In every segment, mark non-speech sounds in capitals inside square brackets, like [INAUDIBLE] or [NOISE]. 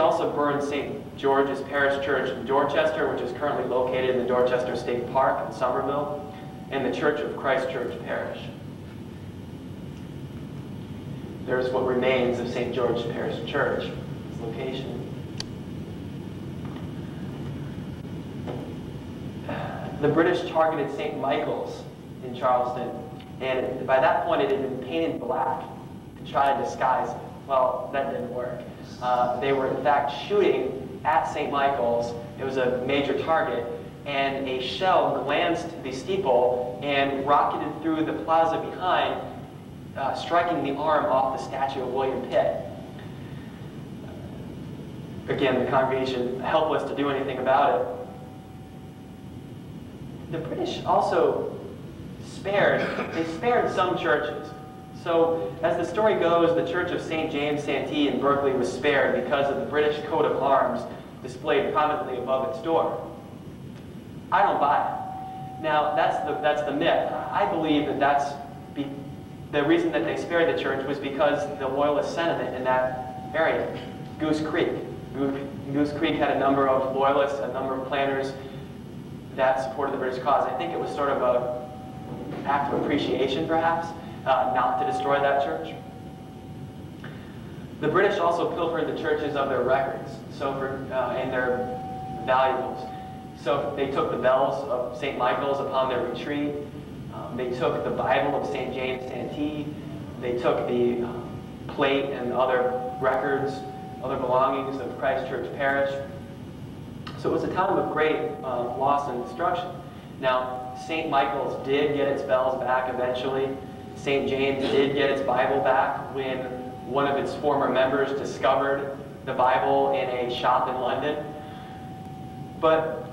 also burned St. George's Parish Church in Dorchester, which is currently located in the Dorchester State Park in Summerville, and the Church of Christ Church Parish. There's what remains of St. George's Parish Church, its location. The British targeted St. Michael's in Charleston, and by that point it had been painted black to try to disguise it. Well, that didn't work. Uh, they were in fact shooting at St. Michael's. It was a major target, and a shell glanced the steeple and rocketed through the plaza behind, uh, striking the arm off the statue of William Pitt. Again, the congregation helpless to do anything about it. The British also spared, they spared some churches. So, as the story goes, the Church of St. James Santee in Berkeley was spared because of the British coat of arms displayed prominently above its door. I don't buy it. Now, that's the, that's the myth. I believe that that's be, the reason that they spared the church was because the loyalist sentiment in that area. Goose Creek. Goose Creek had a number of loyalists, a number of planters that supported the British cause. I think it was sort of a act of appreciation, perhaps, uh, not to destroy that church. The British also pilfered the churches of their records, so for, uh, and their valuables. So they took the bells of St. Michael's upon their retreat. Um, they took the Bible of St. James Santee. They took the uh, plate and other records, other belongings of Christ Church Parish. So it was a time of great uh, loss and destruction. Now, St. Michael's did get its bells back eventually. St. James did get its Bible back when one of its former members discovered the Bible in a shop in London. But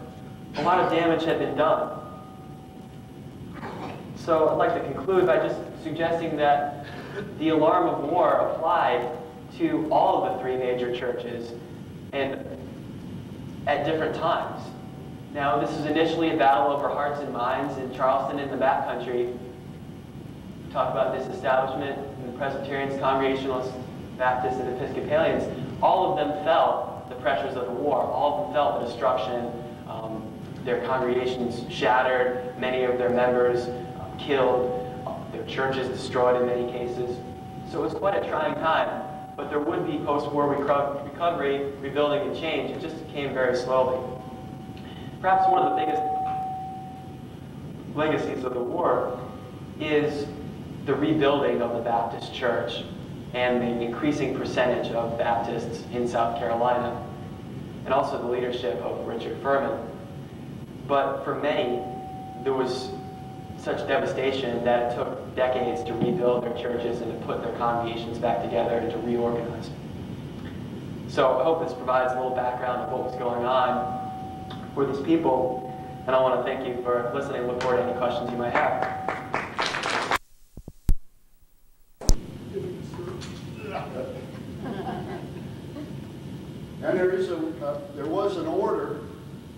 a lot of damage had been done. So I'd like to conclude by just suggesting that the alarm of war applied to all of the three major churches and at different times. Now, this is initially a battle over hearts and minds in Charleston in the backcountry. Talk about disestablishment and the Presbyterians, Congregationalists, Baptists, and Episcopalians. All of them felt the pressures of the war. All of them felt the destruction, um, their congregations shattered, many of their members uh, killed, their churches destroyed in many cases. So it was quite a trying time. But there would be post-war recovery, rebuilding, and change. It just came very slowly. Perhaps one of the biggest legacies of the war is the rebuilding of the Baptist church and the increasing percentage of Baptists in South Carolina, and also the leadership of Richard Furman. But for many, there was such devastation that it took decades to rebuild their churches and to put their congregations back together and to reorganize. So I hope this provides a little background of what was going on for these people. And I want to thank you for listening. Look forward to any questions you might have. And there is a, uh, there was an order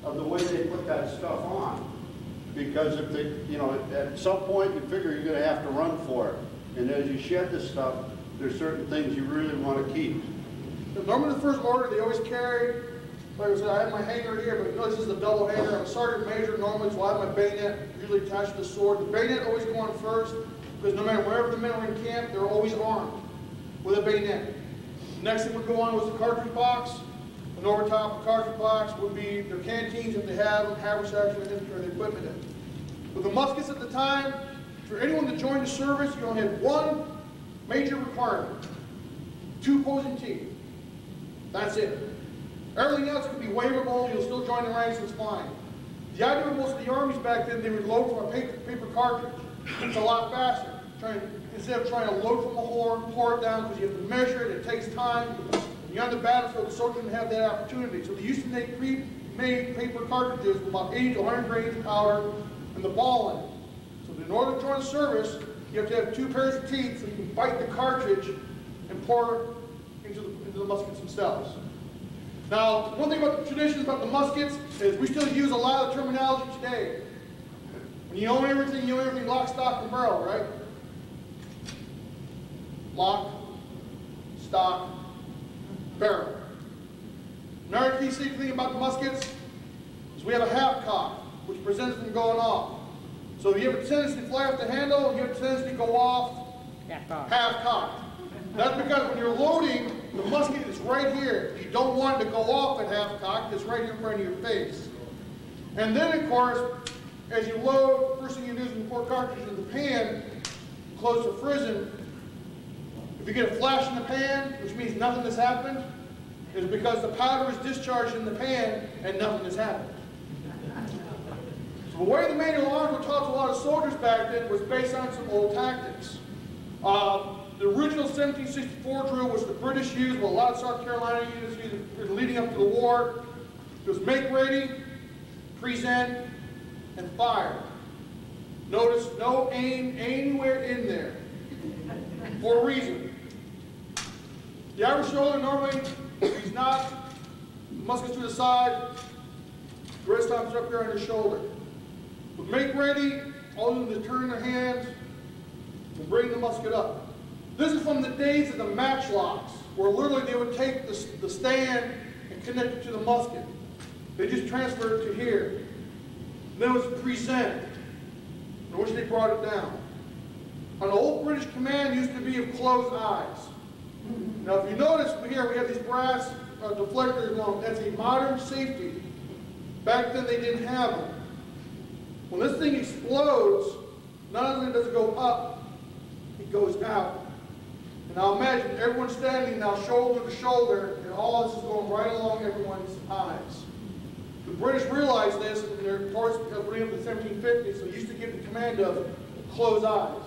of the way they put that stuff on. Because if they, you know, at some point you figure you're gonna have to run for it. And as you shed this stuff, there's certain things you really want to keep. Normally the first order they always carry like I said, I have my hanger here, but notice this is a double hanger. I'm a sergeant major normally, so I have my bayonet usually attached to the sword. The bayonet always going first, because no matter wherever the men are in camp, they're always armed with a bayonet. Next thing would go on was the cartridge box, and over top of the cartridge box would be their canteens if they have them, haversacks or the equipment in. With the muskets at the time, for anyone to join the service, you only had one major requirement. Two opposing teams. That's it. Everything else could be waivable, you'll still join the ranks, it's fine. The idea of most of the armies back then, they would load from a paper, paper cartridge. It's a lot faster. Trying, instead of trying to load from a horn, pour it down, because you have to measure it, it takes time. When you're on the battlefield, the soldier didn't have that opportunity. So they used to make pre-made paper cartridges with about 80 to 100 grains of powder and the ball in it. So in order to join service, you have to have two pairs of teeth so you can bite the cartridge and pour into the, into the muskets themselves. Now, one thing about the traditions about the muskets is we still use a lot of terminology today. When you own everything, you own everything lock, stock, and barrel, right? Lock, stock, barrel. Another key thing about the muskets is we have a half cock, which prevents them going off. So if you have a tendency to fly off the handle, you have a tendency to go off half cocked. That's because when you're loading, the musket is right here. You don't want it to go off at half cocked, it's right here in front of your face. And then, of course, as you load, first thing you do is you pour cartridge in the pan, close the frizzen. If you get a flash in the pan, which means nothing has happened, it's because the powder is discharged in the pan and nothing has happened. The way the manual arms were taught to a lot of soldiers back then was based on some old tactics. Uh, the original 1764 drill, which the British used, what a lot of South Carolina units used leading up to the war, it was make ready, present, and fire. Notice no aim anywhere in there for a reason. The average soldier normally, he's not, muskets to the side, the rest time's up here on his shoulder. Make ready, all of them to turn their hands and bring the musket up. This is from the days of the matchlocks, where literally they would take the, the stand and connect it to the musket. They just transferred it to here. Then it was present, in which they brought it down. An old British command used to be of closed eyes. Now, if you notice here, we have these brass uh, deflectors. That's a modern safety. Back then, they didn't have them. When this thing explodes, not only does it go up, it goes out. And now imagine everyone standing now shoulder to shoulder, and all this is going right along everyone's eyes. The British realized this in their parts of the 1750s, so they used to give the command of close eyes.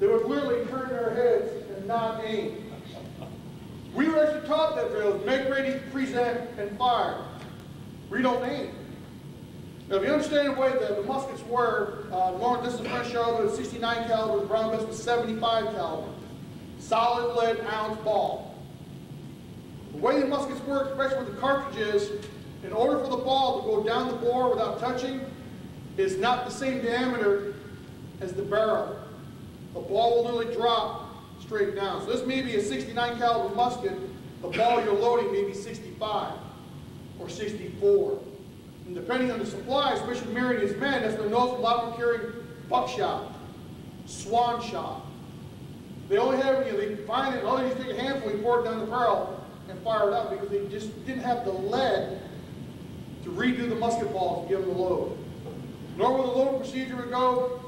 They would literally turn their heads and not aim. We were actually taught that drill, make ready, present, and fire. We don't aim. Now, if you understand the way the, the muskets were, uh, long distance caliber was 69 caliber, the Brown Bess was 75 caliber. Solid lead ounce ball. The way the muskets work, especially with the cartridges, in order for the ball to go down the bore without touching, is not the same diameter as the barrel. The ball will literally drop straight down. So this may be a 69 caliber musket. The ball you're loading may be 65 or 64. And depending on the supply, especially Marion's men, that's when those a lot of them carrying buckshot, swan shot. They only have, you know, they find it, all they just take a handful, you pour it down the barrel and fire it up because they just didn't have the lead to redo the musket balls and give them the load. Normally the load procedure would go,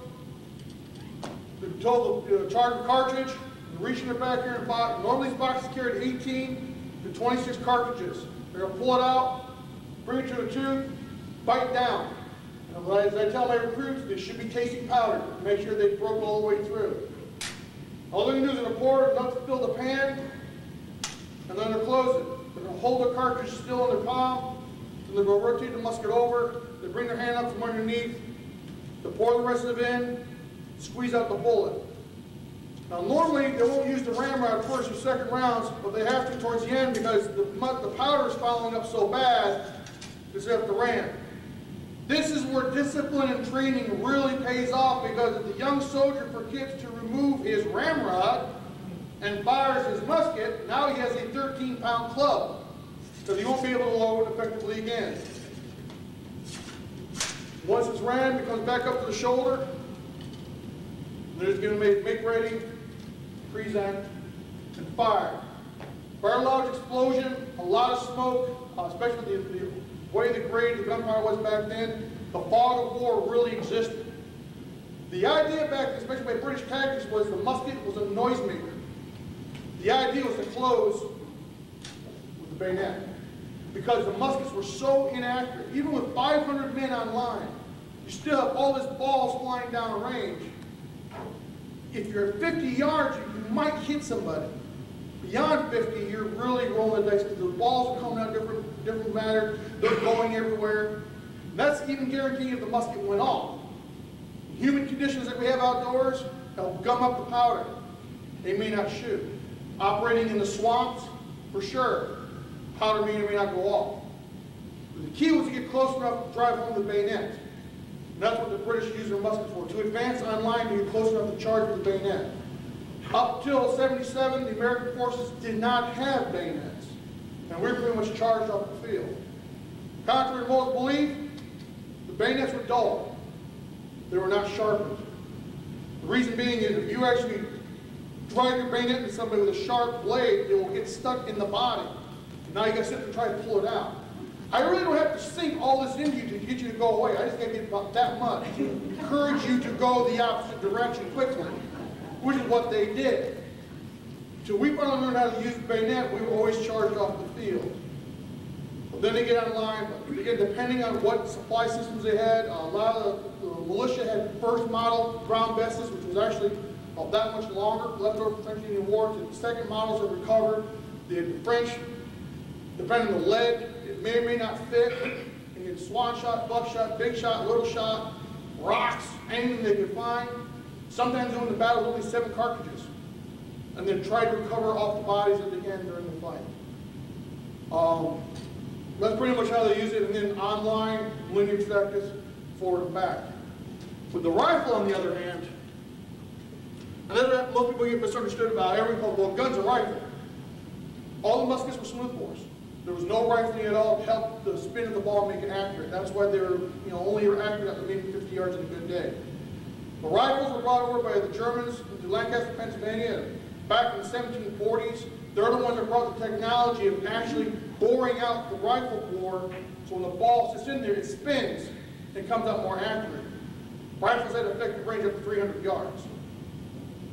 they told the uh, charge of cartridge, reaching it back here and box. Normally these boxes carried 18 to 26 cartridges. They're to pull it out, bring it to a tube, bite down. As I tell my recruits, they should be tasting powder. Make sure they broke all the way through. All they're going to do is to pour enough to fill the pan, and then they'll close it. They're going to hold the cartridge still in their palm, and they're going to rotate the musket over. They bring their hand up from underneath. They pour the rest of it in, squeeze out the bullet. Now normally they won't use the ramrod first or second rounds, but they have to towards the end because the, the powder is following up so bad, it's at the ram. This is where discipline and training really pays off because if the young soldier forgets to remove his ramrod and fires his musket, now he has a 13 pound club because he won't be able to load effectively again. Once it's rammed, it comes back up to the shoulder. They're just going to make, make ready, present, and fire. Very large explosion, a lot of smoke, uh, especially the, the way the grade of gunfire was back then. The fog of war really existed. The idea back then, especially by British tactics, was the musket was a noisemaker. The idea was to close with the bayonet. Because the muskets were so inaccurate. Even with 500 men on line, you still have all this balls flying down a range. If you're at 50 yards, you might hit somebody. Beyond 50, you're really rolling the dice because the balls are coming out different, different matter. They're going everywhere. That's even guaranteeing if the musket went off. Human conditions that we have outdoors, they'll gum up the powder. They may not shoot. Operating in the swamps, for sure, powder may or may not go off. But the key was to get close enough to drive home the bayonet. And that's what the British used their muskets for, to advance on line to get close enough to charge with the bayonet. Up till 77, the American forces did not have bayonets. And we were pretty much charged off the field. Contrary to most belief, the bayonets were dull. They were not sharpened. The reason being is if you actually drive your bayonet into somebody with a sharp blade, it will get stuck in the body. Now you gotta sit there and try to pull it out. I really don't have to sink all this into you to get you to go away. I just gotta get about that much to encourage you to go the opposite direction quickly, which is what they did. Till we finally learned how to use bayonet, we were always charged off the field. But then they get online, again, depending on what supply systems they had, a lot of the the militia had first model Brown Besses, which was actually about that much longer, left over from the French Indian War. The second models are recovered. The French, depending on the lead, it may or may not fit. And get swan shot, buckshot, big shot, little shot, rocks, anything they could find. Sometimes during the battle, only seven cartridges. And then tried to recover off the bodies at the end during the fight. Um, that's pretty much how they use it, and then online lineage practice forward and back. With the rifle, on the other hand, and that's most people get misunderstood about. Calls, well, gun's a rifle. All the muskets were smoothbores. There was no rifling at all to help the spin of the ball make it accurate. That's why they were, you know, only accurate to maybe 50 yards in a good day. The rifles were brought over by the Germans to Lancaster, Pennsylvania, back in the 1740s. They're the ones that brought the technology of actually boring out the rifle bore, so when the ball sits in there, it spins and comes out more accurate. Rifles had an effective range up to 300 yards.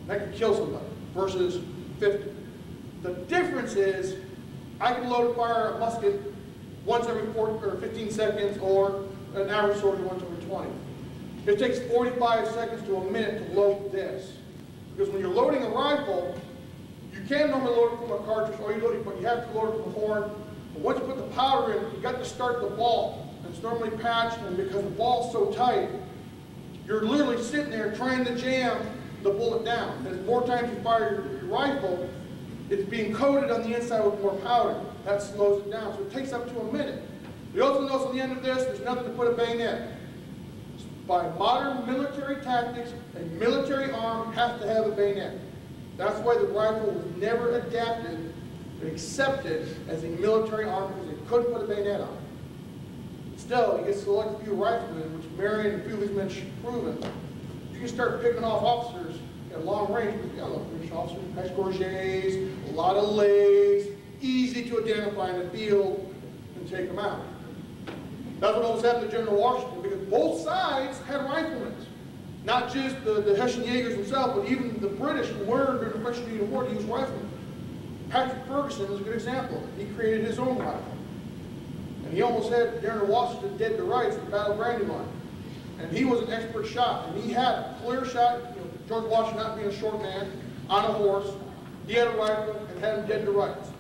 That could kill somebody versus 50. The difference is I can load and fire a musket once every or 15 seconds or an average soldier once every 20. It takes 45 seconds to a minute to load this. Because when you're loading a rifle, you can normally load it from a cartridge or you load it, but you have to load it from a horn. But once you put the powder in, you got to start the ball. And it's normally patched, and because the ball's so tight, you're literally sitting there trying to jam the bullet down. And more times you fire your, your rifle, it's being coated on the inside with more powder. That slows it down. So it takes up to a minute. You also notice on the end of this, there's nothing to put a bayonet. By modern military tactics, a military arm has to have a bayonet. That's why the rifle was never adapted and accepted as a military arm because they couldn't put a bayonet on it. Still, you get select few riflemen, which Marion and a few of his men have proven, you can start picking off officers at long range, because you got British officers, nice gorgets, a lot of legs, easy to identify in the field and take them out. That's what always happened to General Washington, because both sides had riflemen. Not just the, the Hessian Jaegers themselves, but even the British learned during the French Indian War to use riflemen. Patrick Ferguson is a good example. He created his own rifle. And he almost had General Washington dead to rights at the Battle of Brandywine. And he was an expert shot, and he had a clear shot, you know, George Washington not being a short man, on a horse. He had a rifle and had him dead to rights.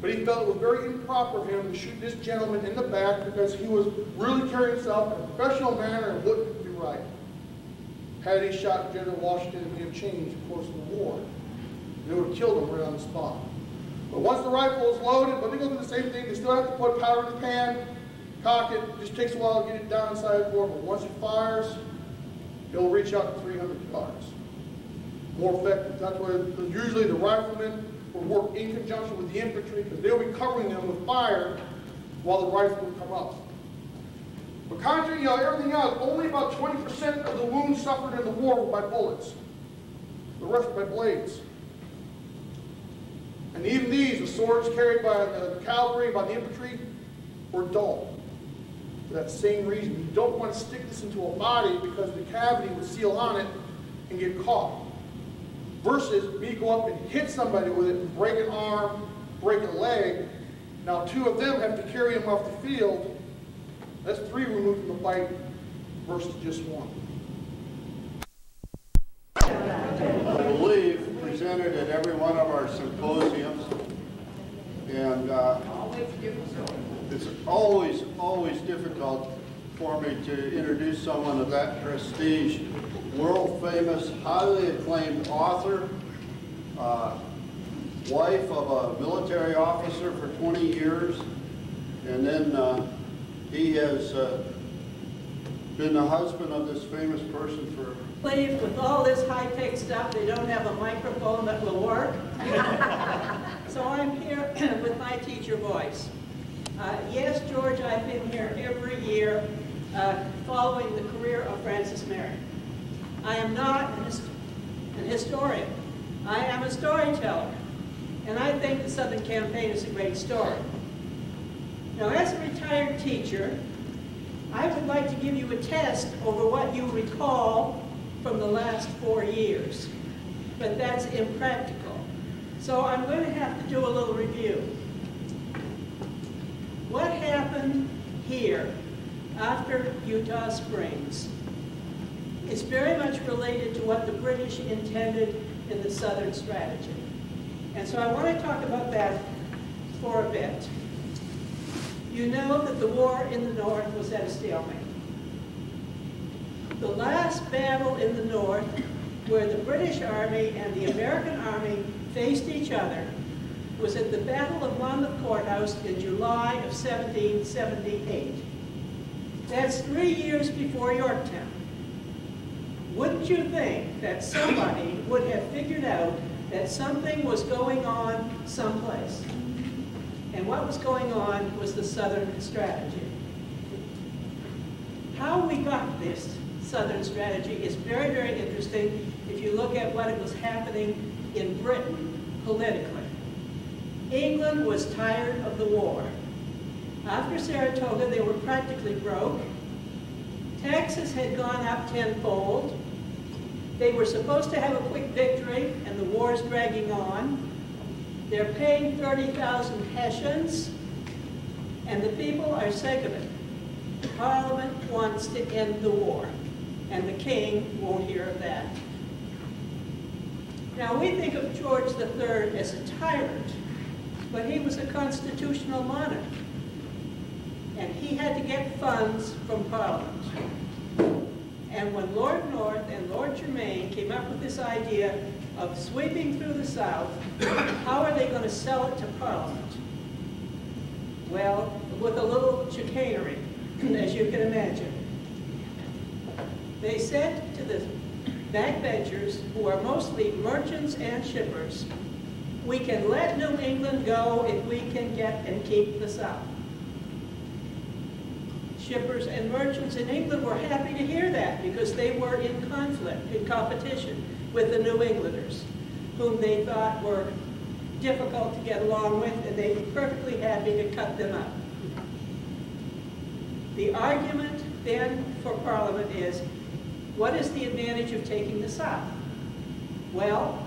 But he felt it was very improper of him to shoot this gentleman in the back because he was really carrying himself in a professional manner and wouldn't be right. Had he shot General Washington and him changed the course of the war, they would have killed him right on the spot. But once the rifle is loaded, but they go through the same thing, they still have to put powder in the pan, cock it, it just takes a while to get it down inside the bore, but once it fires, it'll reach out to 300 yards. More effective. That's why usually the riflemen will work in conjunction with the infantry because they'll be covering them with fire while the rifle will come up. But contrary to everything else, only about 20% of the wounds suffered in the war were by bullets. The rest were by blades. And even these, the swords carried by the cavalry, by the infantry, were dull. For that same reason, you don't want to stick this into a body because the cavity would seal on it and get caught. Versus me go up and hit somebody with it and break an arm, break a leg. Now two of them have to carry him off the field. That's three removed from the fight versus just one. I believe, presented at every one of our symposiums. And uh, it's always, always difficult for me to introduce someone of that prestige, world-famous, highly acclaimed author, uh, wife of a military officer for 20 years, and then uh, he has uh, been the husband of this famous person for Please, with all this high-tech stuff, they don't have a microphone that will work. [LAUGHS] So I'm here [CLEARS THROAT] with my teacher voice. Uh, Yes, George, I've been here every year uh, following the career of Francis Marion. I am not an his- an historian. I am a storyteller. And I think the Southern Campaign is a great story. Now, as a retired teacher, I would like to give you a test over what you recall from the last four years. But that's impractical. So I'm going to have to do a little review. What happened here after Eutaw Springs is very much related to what the British intended in the Southern Strategy. And so I want to talk about that for a bit. You know that the war in the North was at a stalemate. The last battle in the North where the British Army and the American Army faced each other was at the Battle of Monmouth Courthouse in July of 1778. That's three years before Yorktown. Wouldn't you think that somebody would have figured out that something was going on someplace? And what was going on was the Southern strategy. How we got this Southern strategy is very, very interesting if you look at what it was happening in Britain politically. England was tired of the war. After Saratoga, they were practically broke. Taxes had gone up tenfold. They were supposed to have a quick victory, and the war is dragging on. They're paying 30,000 Hessians, and the people are sick of it. Parliament wants to end the war, and the king won't hear of that. Now, we think of George III as a tyrant, but he was a constitutional monarch, and he had to get funds from Parliament. And when Lord North and Lord Germain came up with this idea of sweeping through the South, how are they going to sell it to Parliament? Well, with a little chicanery, [CLEARS THROAT] as you can imagine. They said to the backbenchers, who are mostly merchants and shippers, we can let New England go if we can get and keep the South. Shippers and merchants in England were happy to hear that because they were in conflict, in competition with the New Englanders, whom they thought were difficult to get along with, and they were perfectly happy to cut them up. The argument then for Parliament is, what is the advantage of taking the South? Well,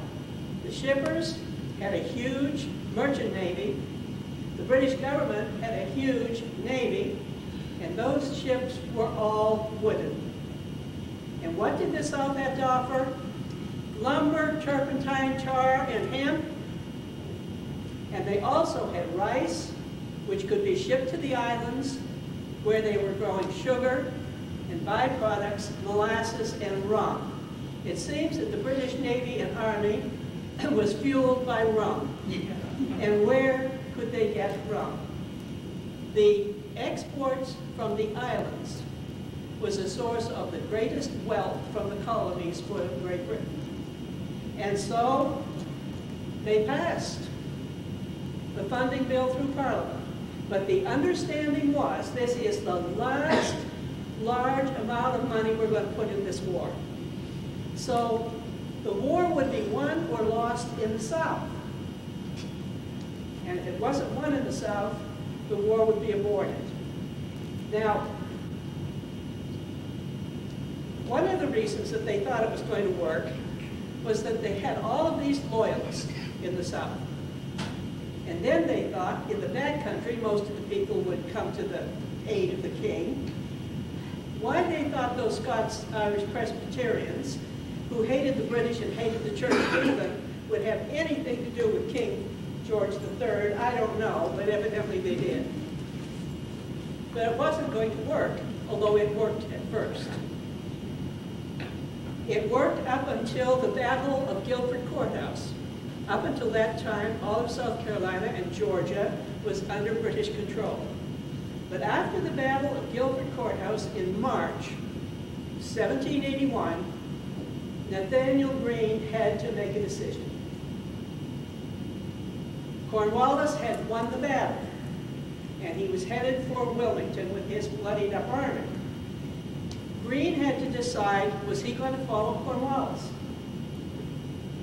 the shippers had a huge merchant navy, the British government had a huge navy, and those ships were all wooden. And what did the South have to offer? Lumber, turpentine, tar, and hemp. And they also had rice, which could be shipped to the islands where they were growing sugar and byproducts, molasses, and rum. It seems that the British Navy and Army [COUGHS] was fueled by rum. And where could they get rum? The exports from the islands was a source of the greatest wealth from the colonies for Great Britain. And so they passed the funding bill through Parliament. But the understanding was this is the last large amount of money we're going to put in this war. So the war would be won or lost in the South. And if it wasn't won in the South, the war would be aborted. Now, one of the reasons that they thought it was going to work was that they had all of these loyalists in the South. And then they thought in the bad country, most of the people would come to the aid of the king. Why they thought those Scots-Irish Presbyterians, who hated the British and hated the Church of England, would have anything to do with King George III, I don't know, but evidently they did. But it wasn't going to work, although it worked at first. It worked up until the Battle of Guilford Courthouse. Up until that time, all of South Carolina and Georgia was under British control. But after the Battle of Guilford Courthouse in March 1781, Nathaniel Greene had to make a decision. Cornwallis had won the battle, and he was headed for Wilmington with his bloodied up army. Greene had to decide, was he going to follow Cornwallis?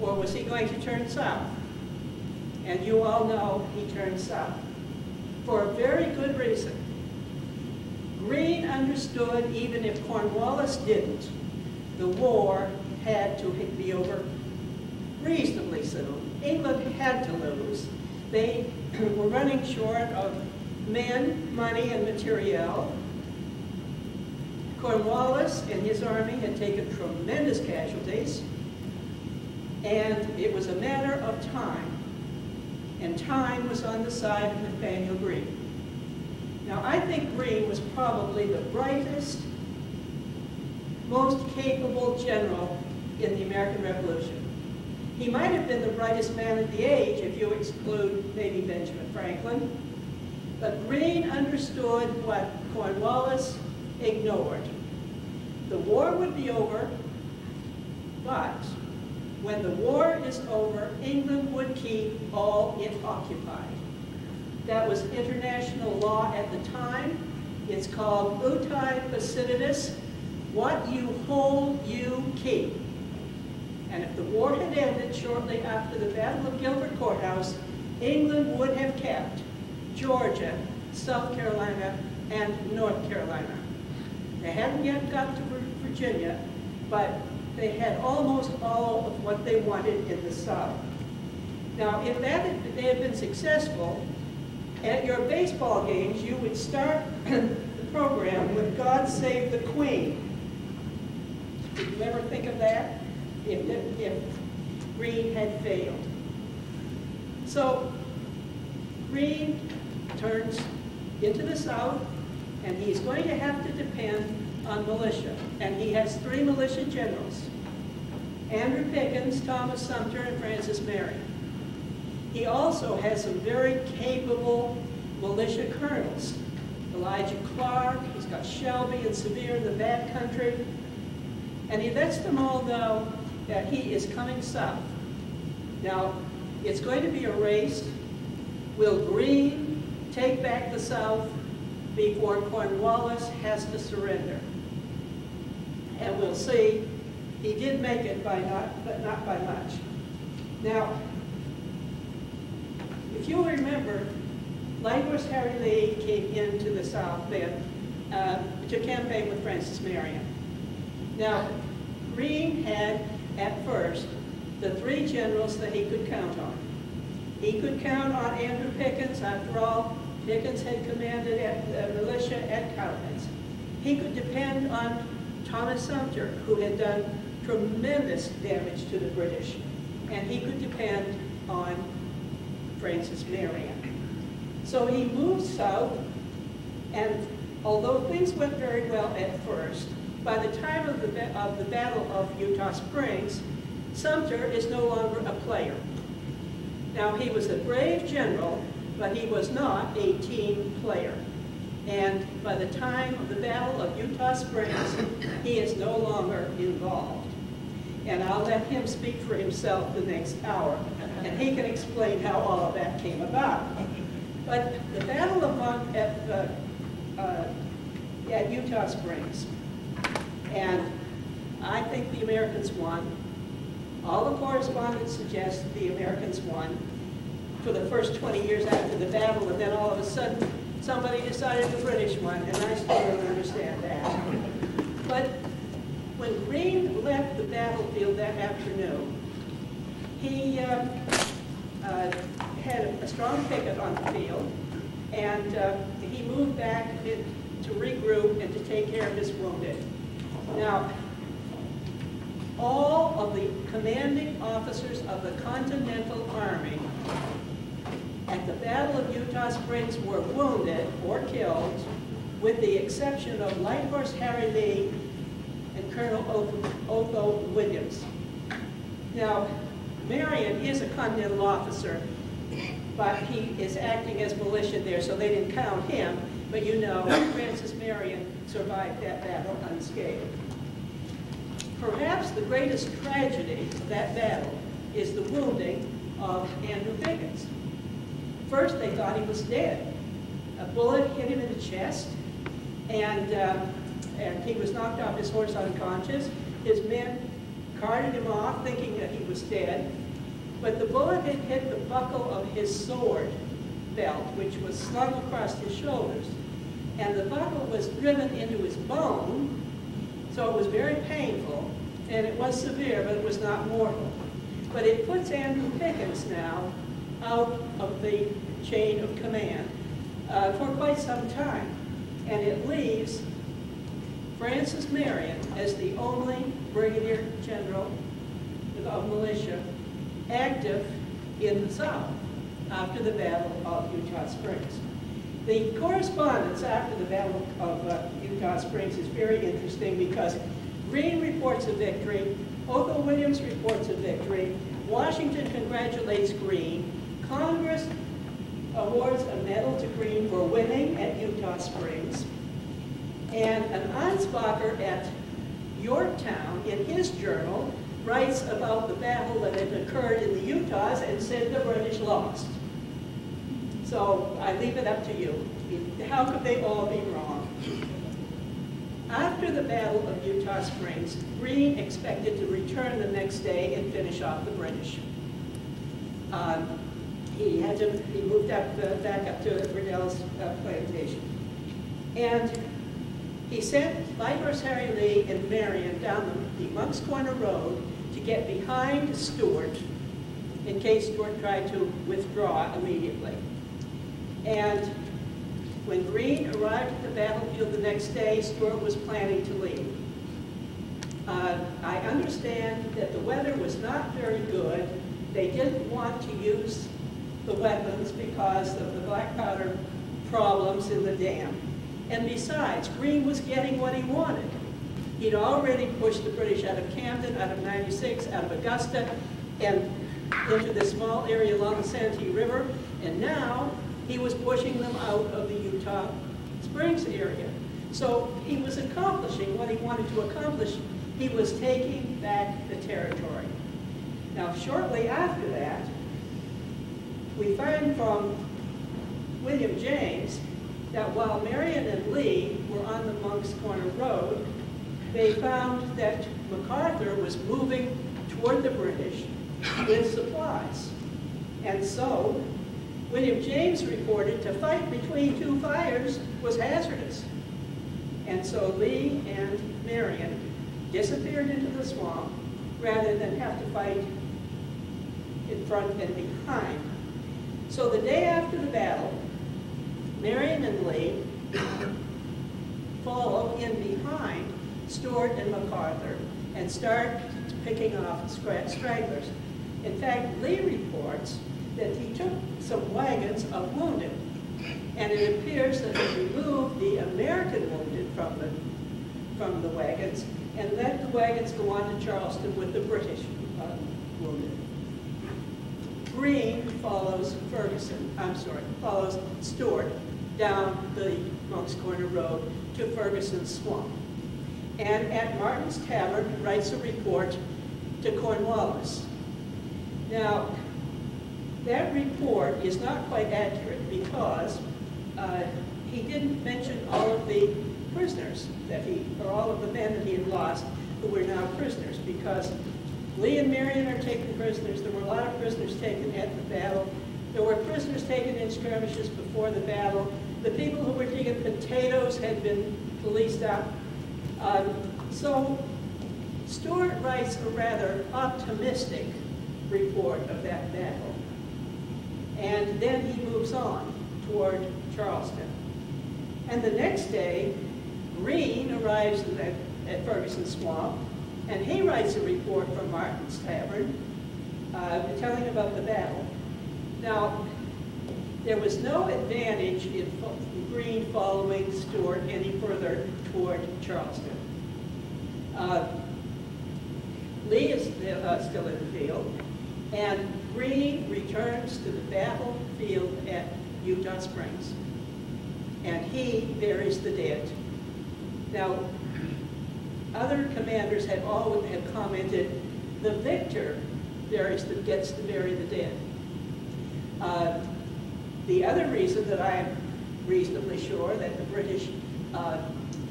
Or was he going to turn south? And you all know he turned south. For a very good reason. Greene understood, even if Cornwallis didn't, the war had to be over reasonably soon. England had to lose. They were running short of men, money, and materiel. Cornwallis and his army had taken tremendous casualties, and it was a matter of time. And time was on the side of Nathaniel Greene. Now, I think Greene was probably the brightest, most capable general in the American Revolution. He might have been the brightest man of the age if you exclude maybe Benjamin Franklin. But Greene understood what Cornwallis ignored. The war would be over, but when the war is over, England would keep all it occupied. That was international law at the time. It's called uti possidetis, what you hold, you keep. And if the war had ended shortly after the Battle of Guilford Courthouse, England would have kept Georgia, South Carolina, and North Carolina. They hadn't yet got to Virginia, but they had almost all of what they wanted in the South. Now, if that had, they had been successful, at your baseball games, you would start [CLEARS THROAT] the program with God Save the Queen. Did you ever think of that? If, if had failed. So, Greene turns into the South, and he's going to have to depend on militia. And he has three militia generals, Andrew Pickens, Thomas Sumter, and Francis Marion. He also has some very capable militia colonels. Elijah Clark, he's got Shelby and Sevier in the bad country. And he lets them all know that he is coming south. Now, it's going to be a race. Will Greene take back the South before Cornwallis has to surrender? And we'll see. He did make it by not, but not by much. Now, if you remember, Lighthorse Harry Lee came into the South then uh, to campaign with Francis Marion. Now, Greene had, at first, the three generals that he could count on. He could count on Andrew Pickens. After all, Pickens had commanded at, militia at Cowpens. He could depend on Thomas Sumter, who had done tremendous damage to the British. And he could depend on Francis Marion. So he moved south, and although things went very well at first, by the time of the, of the Battle of Eutaw Springs, Sumter is no longer a player. Now, he was a brave general, but he was not a team player. And by the time of the Battle of Eutaw Springs, he is no longer involved. And I'll let him speak for himself the next hour, and he can explain how all of that came about. But the Battle of Mont at, uh, uh, at Eutaw Springs, and I think the Americans won. All the correspondents suggest the Americans won for the first 20 years after the battle, and then all of a sudden, somebody decided the British won, and I still don't understand that. But when Greene left the battlefield that afternoon, he uh, uh, had a strong picket on the field, and uh, he moved back to regroup and to take care of his wounded. Now, all of the commanding officers of the Continental Army at the Battle of Eutaw Springs were wounded or killed, with the exception of Light Horse Harry Lee and Colonel Otho Williams. Now, Marion is a Continental officer, but he is acting as militia there, so they didn't count him. But you know, Francis Marion survived that battle unscathed. Perhaps the greatest tragedy of that battle is the wounding of Andrew Pickens. First, they thought he was dead. A bullet hit him in the chest, and, uh, and he was knocked off his horse unconscious. His men carted him off, thinking that he was dead. But the bullet had hit the buckle of his sword belt, which was slung across his shoulders. And the buckle was driven into his bone, so it was very painful, and it was severe, but it was not mortal. But it puts Andrew Pickens now out of the chain of command uh, for quite some time. And it leaves Francis Marion as the only brigadier general of militia active in the South after the Battle of Eutaw Springs. The correspondence after the Battle of uh, Eutaw Springs is very interesting because Greene reports a victory, Otho Williams reports a victory, Washington congratulates Greene, Congress awards a medal to Greene for winning at Eutaw Springs, and an Ansbacher at Yorktown in his journal writes about the battle that had occurred in the Eutaws and said the British lost. So I leave it up to you. How could they all be wrong? After the Battle of Eutaw Springs, Greene expected to return the next day and finish off the British. Um, he had to, he moved up, uh, back up to Riddell's uh, plantation. And he sent Light Horse Harry Lee and Marion down the, the Monk's Corner Road to get behind Stewart in case Stewart tried to withdraw immediately. And when Greene arrived at the battlefield the next day, Stewart was planning to leave. Uh, I understand that the weather was not very good. They didn't want to use the weapons because of the black powder problems in the dam. And besides, Greene was getting what he wanted. He'd already pushed the British out of Camden, out of 96, out of Augusta, and into the small area along the Santee River, and now he was pushing them out of the Eutaw Springs area. So he was accomplishing what he wanted to accomplish. He was taking back the territory. Now, shortly after that, we find from William James that while Marion and Lee were on the Monk's Corner Road, they found that MacArthur was moving toward the British with supplies. And so William James reported to fight between two fires was hazardous. And so Lee and Marion disappeared into the swamp rather than have to fight in front and behind. So the day after the battle, Marion and Lee [COUGHS] follow in behind Stewart and MacArthur and start picking off stragglers. In fact, Lee reports that he took some wagons of wounded, and it appears that he removed the American wounded from the, from the wagons and let the wagons go on to Charleston with the British uh, wounded. Greene follows Ferguson, I'm sorry, follows Stewart down the Monk's Corner Road to Ferguson's Swamp. And at Martin's Tavern writes a report to Cornwallis. Now, that report is not quite accurate because uh, he didn't mention all of the prisoners that he, or all of the men that he had lost who were now prisoners because Lee and Marion are taken prisoners. There were a lot of prisoners taken at the battle. There were prisoners taken in skirmishes before the battle. The people who were digging potatoes had been policed out. Um, so Stewart writes a rather optimistic report of that battle. And then he moves on toward Charleston. And the next day, Greene arrives at, at Ferguson Swamp, and he writes a report from Martin's Tavern uh, telling about the battle. Now, there was no advantage in Greene following Stewart any further toward Charleston. Uh, Lee is uh, still in the field, and Greene returns to the battlefield at Eutaw Springs, and he buries the dead. Now, other commanders had all had commented, the victor buries the, gets to bury the dead. Uh, the other reason that I am reasonably sure that the British uh,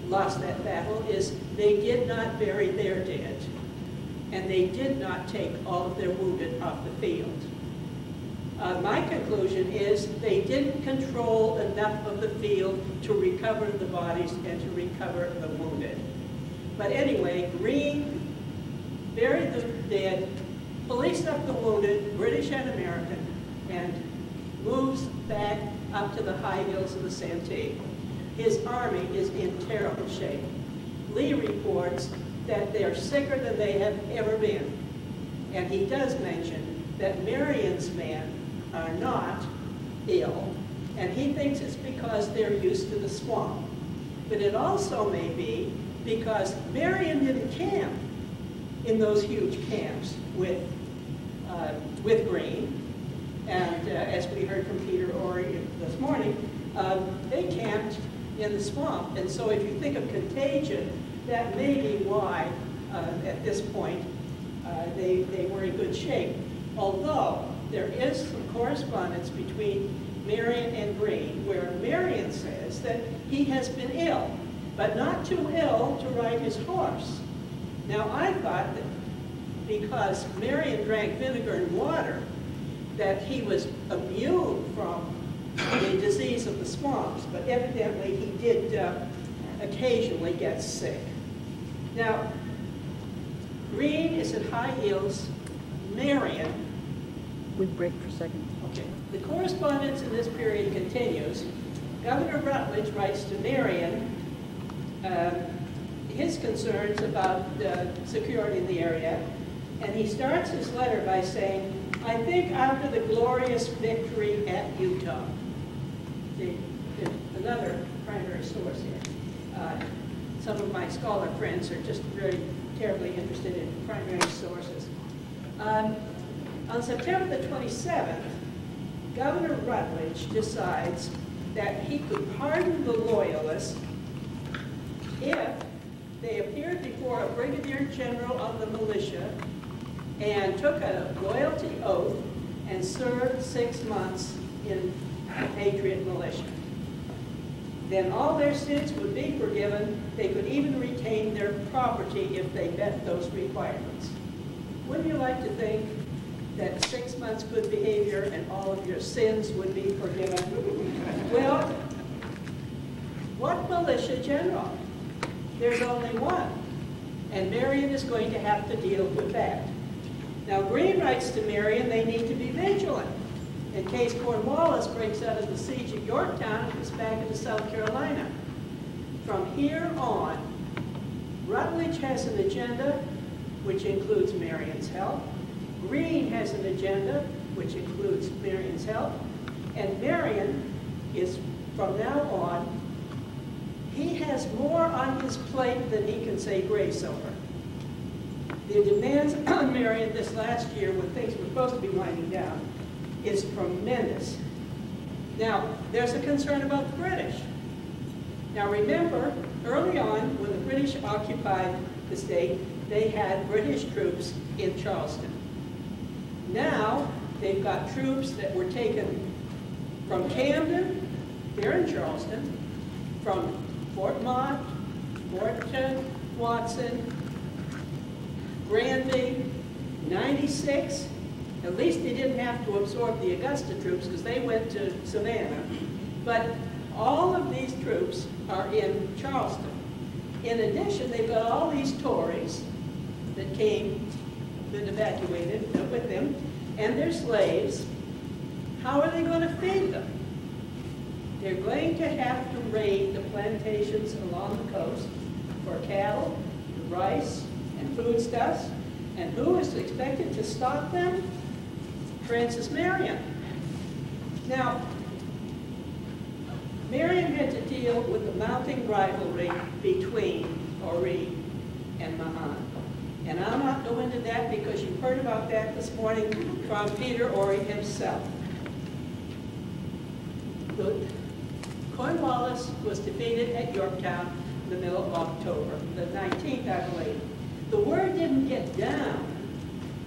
lost that battle is they did not bury their dead, and they did not take all of their wounded off the field. Uh, my conclusion is they didn't control enough of the field to recover the bodies and to recover the wounded. But anyway, Greene buried the dead, policed up the wounded, British and American, and moves back up to the high hills of the Santee. His army is in terrible shape. Lee reports that they're sicker than they have ever been. And he does mention that Marion's men are not ill, and he thinks it's because they're used to the swamp. But it also may be because Marion didn't camp in those huge camps with, uh, with Greene. And uh, as we heard from Peter Horry this morning, uh, they camped in the swamp. And so if you think of contagion, that may be why, uh, at this point, uh, they, they were in good shape. Although, there is some correspondence between Marion and Greene, where Marion says that he has been ill, but not too ill to ride his horse. Now, I thought that because Marion drank vinegar and water, that he was immune from the disease of the swamps, but evidently he did uh, occasionally get sick. Now, Greene is at high hills. Marion We break for a second. Okay. The correspondence in this period continues. Governor Rutledge writes to Marion uh, his concerns about uh, security in the area, and he starts his letter by saying, I think after the glorious victory at Eutaw, the, the, another primary source here. Uh, some of my scholar friends are just very terribly interested in primary sources. Um, on September the 27th, Governor Rutledge decides that he could pardon the Loyalists if they appeared before a brigadier general of the militia and took a loyalty oath and served six months in Patriot militia. Then all their sins would be forgiven. They could even retain their property if they met those requirements. Wouldn't you like to think that six months good behavior and all of your sins would be forgiven? Well, what militia general? There's only one. And Marion is going to have to deal with that. Now, Greene writes to Marion they need to be vigilant in case Cornwallis breaks out of the siege at Yorktown and gets back into South Carolina. From here on, Rutledge has an agenda which includes Marion's help. Greene has an agenda which includes Marion's help. And Marion is, from now on, he has more on his plate than he can say grace over. The demands on [COUGHS] Marion this last year, when things were supposed to be winding down, is tremendous. Now, there's a concern about the British. Now remember, early on, when the British occupied the state, they had British troops in Charleston. Now, they've got troops that were taken from Camden, here in Charleston, from Fort Motte, Fort Watson, Granby, 96. At least they didn't have to absorb the Augusta troops because they went to Savannah. But all of these troops are in Charleston. In addition, they've got all these Tories that came, that evacuated with them, and their slaves. How are they going to feed them? They're going to have to raid the plantations along the coast for cattle, rice, and foodstuffs. And who is expected to stop them? Francis Marion. Now, Marion had to deal with the mounting rivalry between Horry and Maham. And I'll not going to go into that because you heard about that this morning from Peter Horry himself. Cornwallis was defeated at Yorktown in the middle of October, the 19th, I believe. The word didn't get down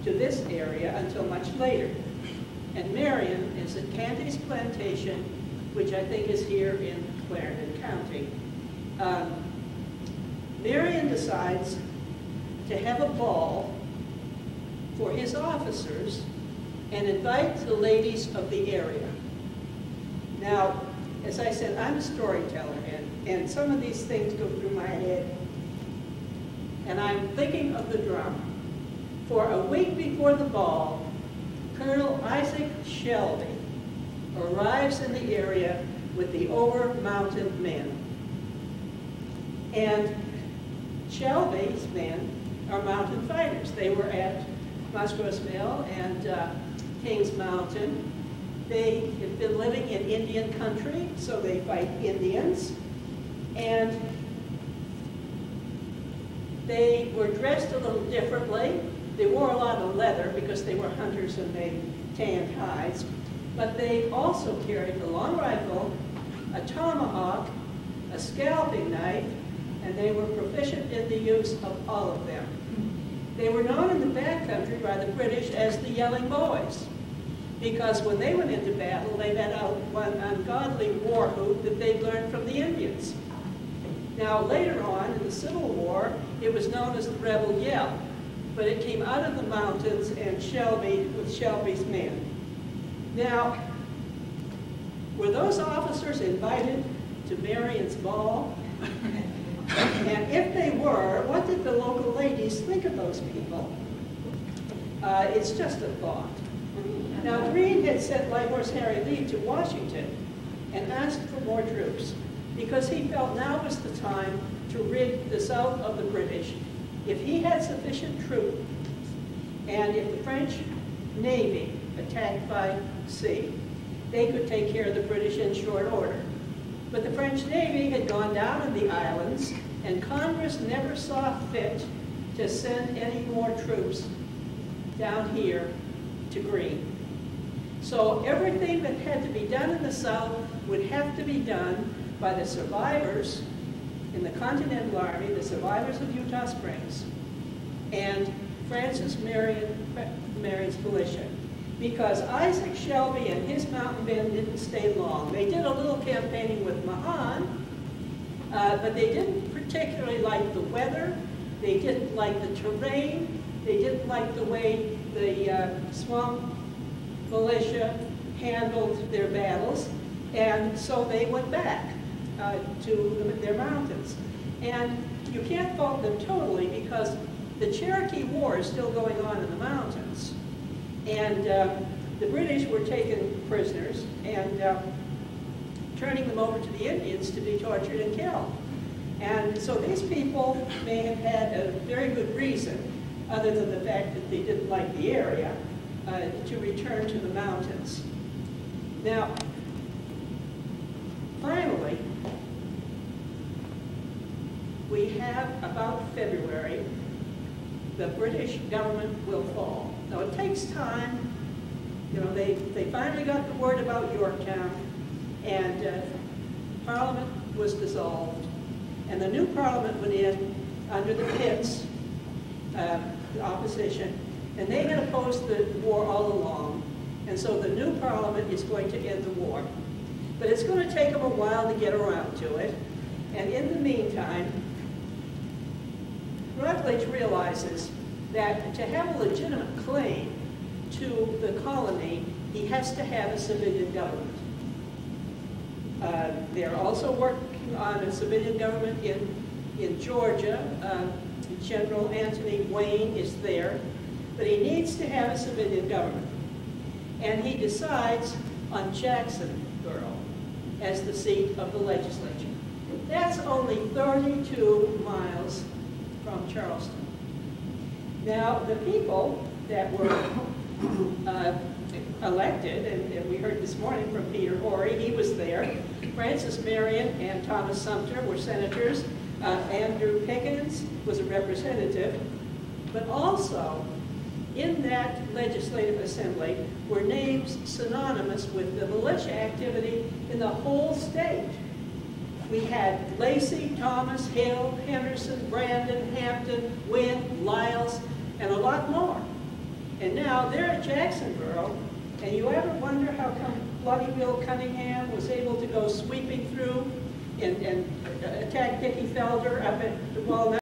to this area until much later. And Marion is at Cantey's Plantation, which I think is here in Clarendon County. Um, Marion decides to have a ball for his officers and invite the ladies of the area. Now, as I said, I'm a storyteller, and, and some of these things go through my head. And I'm thinking of the drama. For a week before the ball, Colonel Isaac Shelby arrives in the area with the over-mountain men. And Shelby's men are mountain fighters. They were at Musgrove's Mill and uh, Kings Mountain. They have been living in Indian country, so they fight Indians. And they were dressed a little differently. They wore a lot of leather because they were hunters and they tanned hides. But they also carried a long rifle, a tomahawk, a scalping knife, and they were proficient in the use of all of them. They were known in the backcountry by the British as the Yelling Boys, because when they went into battle, they let out one ungodly war whoop that they'd learned from the Indians. Now, later on, in the Civil War, it was known as the Rebel Yell, but it came out of the mountains and Shelby, with Shelby's men. Now, were those officers invited to Marion's ball? [LAUGHS] And if they were, what did the local ladies think of those people? Uh, it's just a thought. Now, Greene had sent Light Horse Harry Lee to Washington and asked for more troops because he felt now was the time to rid the South of the British. If he had sufficient troops, and if the French Navy attacked by sea, they could take care of the British in short order. But the French Navy had gone down in the islands, and Congress never saw fit to send any more troops down here to Greene. So everything that had to be done in the South would have to be done by the survivors in the Continental Army, the survivors of Eutaw Springs, and Francis Marion, Marion's militia. Because Isaac Shelby and his mountain men didn't stay long. They did a little campaigning with Maham, uh, but they didn't particularly like the weather. They didn't like the terrain. They didn't like the way the uh, swamp militia handled their battles. And so they went back uh, to their mountains. And you can't fault them totally because the Cherokee War is still going on in the mountains. And uh, the British were taking prisoners and uh, turning them over to the Indians to be tortured and killed. And so these people may have had a very good reason, other than the fact that they didn't like the area, uh, to return to the mountains. Now, finally, we have about February, the British government will fall. Now, it takes time. You know, they, they finally got the word about Yorktown, and uh, Parliament was dissolved. And the new Parliament went in under the Pitts, uh, the opposition, and they had opposed the war all along. And so the new Parliament is going to end the war. But it's going to take them a while to get around to it. And in the meantime, Rutledge realizes that to have a legitimate claim to the colony, he has to have a civilian government. Uh, they're also working on a civilian government in, in Georgia. Uh, General Anthony Wayne is there, but he needs to have a civilian government. And he decides on Jacksonboro as the seat of the legislature. That's only 32 miles from Charleston. Now, the people that were uh, elected, and, and, we heard this morning from Peter Horry, he was there. Francis Marion and Thomas Sumter were senators. Uh, Andrew Pickens was a representative. But also, in that legislative assembly were names synonymous with the militia activity in the whole state. We had Lacey, Thomas, Hill, Henderson, Brandon, Hampton, Wynn, Lyles, and a lot more. And now they're at Jacksonboro, and you ever wonder how come Bloody Bill Cunningham was able to go sweeping through and, and attack Dickie Felder up at the Walnut